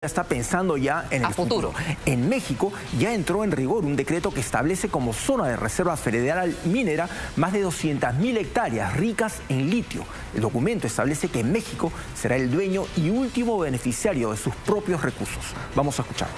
está pensando ya en el futuro. En México ya entró en rigor un decreto que establece como zona de reserva federal minera más de 200.000 hectáreas ricas en litio. El documento establece que México será el dueño y último beneficiario de sus propios recursos. Vamos a escuchar.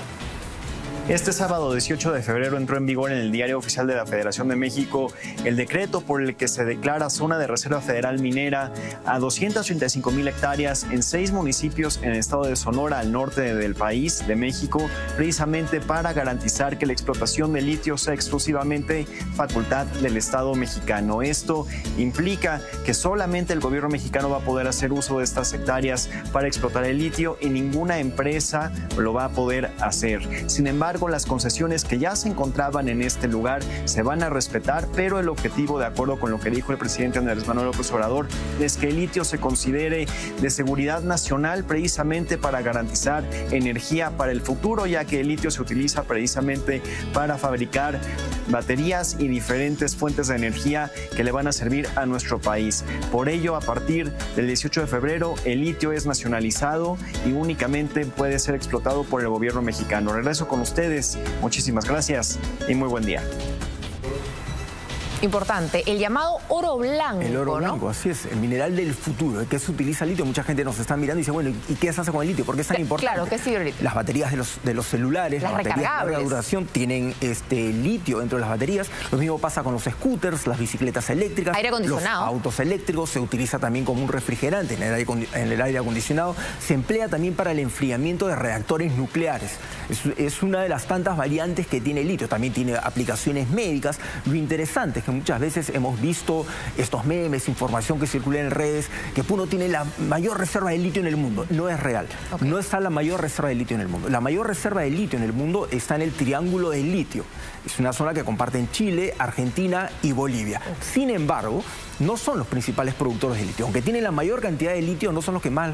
Este sábado 18 de febrero entró en vigor en el Diario Oficial de la Federación de México el decreto por el que se declara zona de reserva federal minera a 235 mil hectáreas en seis municipios en el estado de Sonora, al norte del país, de México, precisamente para garantizar que la explotación de litio sea exclusivamente facultad del Estado mexicano. Esto implica que solamente el gobierno mexicano va a poder hacer uso de estas hectáreas para explotar el litio y ninguna empresa lo va a poder hacer. Sin embargo, las concesiones que ya se encontraban en este lugar. Se van a respetar, pero el objetivo, de acuerdo con lo que dijo el presidente Andrés Manuel López Obrador, es que el litio se considere de seguridad nacional precisamente para garantizar energía para el futuro, ya que el litio se utiliza precisamente para fabricar baterías y diferentes fuentes de energía que le van a servir a nuestro país. Por ello, a partir del 18 de febrero, el litio es nacionalizado y únicamente puede ser explotado por el gobierno mexicano. Regreso con ustedes Muchísimas gracias y muy buen día importante, el llamado oro blanco. El oro blanco, así es, el mineral del futuro, que se utiliza litio. Mucha gente nos está mirando y dice, bueno, ¿y qué se hace con el litio? ¿Por qué es tan importante? Claro, ¿qué sirve el litio? Las baterías de los, de los celulares, las, baterías de larga duración tienen este litio dentro de las baterías. Lo mismo pasa con los scooters, las bicicletas eléctricas. Aire acondicionado. Los autos eléctricos se utiliza también como un refrigerante en el aire, en el aire acondicionado. Se emplea también para el enfriamiento de reactores nucleares. Es, es una de las tantas variantes que tiene el litio. También tiene aplicaciones médicas. Lo interesante es que muchas veces hemos visto estos memes, información que circula en redes, que Puno tiene la mayor reserva de litio en el mundo. No es real. No está la mayor reserva de litio en el mundo. La mayor reserva de litio en el mundo está en el Triángulo del Litio. Es una zona que comparten Chile, Argentina y Bolivia. Sin embargo, no son los principales productores de litio. Aunque tienen la mayor cantidad de litio, no son los que más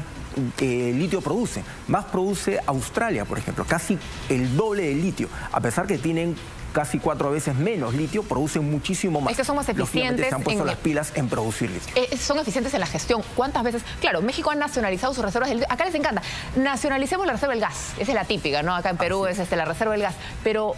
eh, litio producen. Más produce Australia, por ejemplo, casi el doble de litio, a pesar que tienen casi cuatro veces menos litio, producen muchísimo más. Es que son más eficientes. se han puesto las pilas en producir litio. Eh, son eficientes en la gestión. ¿Cuántas veces? Claro, México ha nacionalizado sus reservas del. Acá les encanta. Nacionalicemos la reserva del gas. Esa es la típica, ¿no? Acá en Perú es este, la reserva del gas. Pero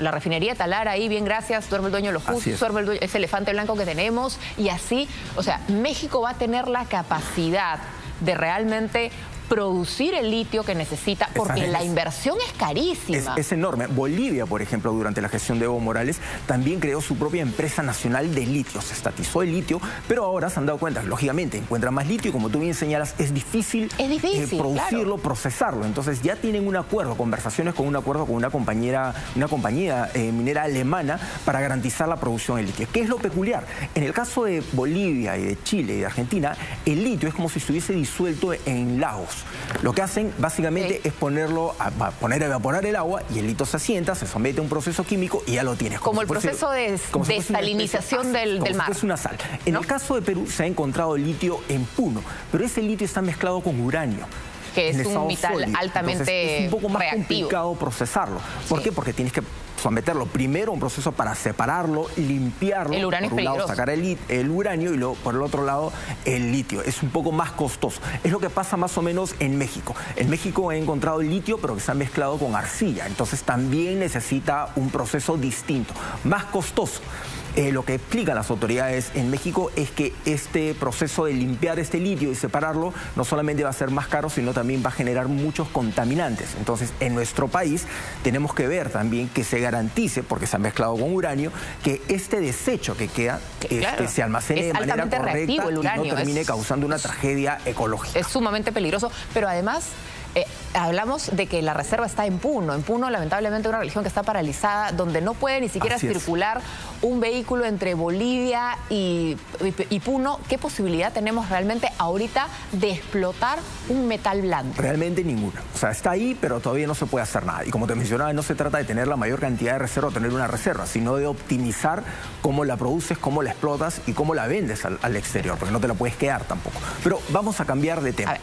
la refinería Talar ahí, bien gracias, duerme el dueño de los justos, duerme el dueño, ese elefante blanco que tenemos y así, o sea, México va a tener la capacidad de realmente producir el litio que necesita, porque la inversión es carísima. Es, enorme. Bolivia, por ejemplo, durante la gestión de Evo Morales, también creó su propia empresa nacional de litio. Se estatizó el litio, pero ahora se han dado cuenta, lógicamente, encuentran más litio y como tú bien señalas, es difícil, eh, producirlo, procesarlo. Entonces ya tienen un acuerdo, conversaciones con un acuerdo con una compañera, una compañía eh, minera alemana para garantizar la producción de litio. ¿Qué es lo peculiar? En el caso de Bolivia y de Chile y de Argentina, el litio es como si estuviese disuelto en lagos. Lo que hacen básicamente es ponerlo a, poner a evaporar el agua y el litio se asienta, se somete a un proceso químico y ya lo tienes. Como, el proceso de desalinización del, del, mar. Es una sal. En el caso de Perú se ha encontrado litio en Puno, pero ese litio está mezclado con uranio que es un metal altamente es un poco más complicado procesarlo. ¿Por qué? Porque tienes que someterlo primero a un proceso para separarlo, limpiarlo. El uranio por un lado, sacar el, el, uranio y luego por el otro lado el litio. Es un poco más costoso. Es lo que pasa más o menos en México. En México he encontrado el litio, pero que se ha mezclado con arcilla. Entonces también necesita un proceso distinto, más costoso. Eh, lo que explican las autoridades en México es que este proceso de limpiar este litio y separarlo no solamente va a ser más caro, sino también va a generar muchos contaminantes. Entonces, en nuestro país tenemos que ver también que se garantice, porque se ha mezclado con uranio, que este desecho que queda este, se almacene de manera correcta y no termine causando una tragedia ecológica. Es sumamente peligroso, pero además eh, hablamos de que la reserva está en Puno. En Puno, lamentablemente, una región que está paralizada, donde no puede ni siquiera circular un vehículo entre Bolivia y, Puno. ¿Qué posibilidad tenemos realmente ahorita de explotar un metal blando? Realmente ninguna. O sea, está ahí, pero todavía no se puede hacer nada. Y como te mencionaba, no se trata de tener la mayor cantidad de reserva o tener una reserva, sino de optimizar cómo la produces, cómo la explotas y cómo la vendes al, al exterior, porque no te la puedes quedar tampoco. Pero vamos a cambiar de tema.